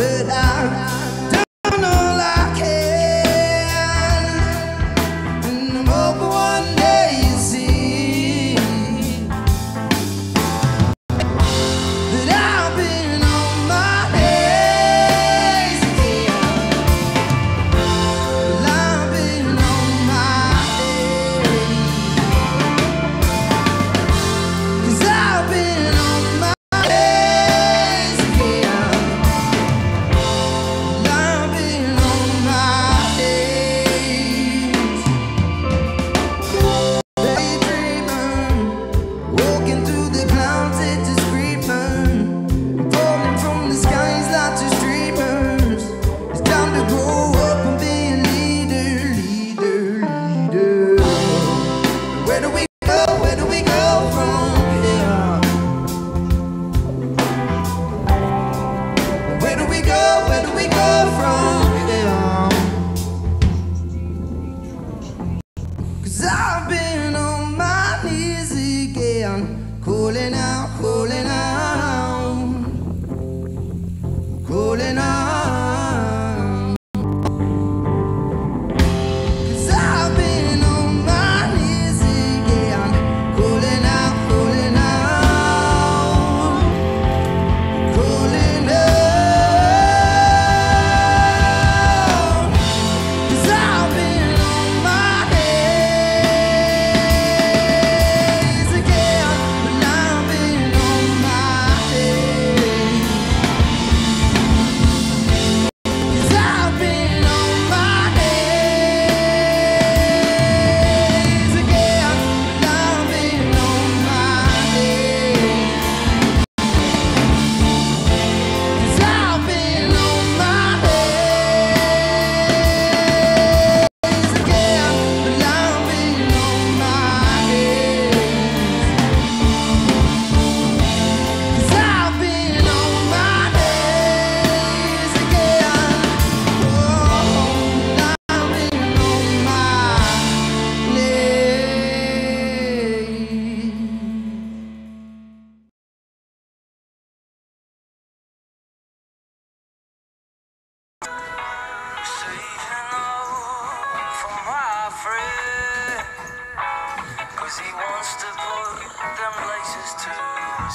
But I go? Where do we go from wants to put them laces to his.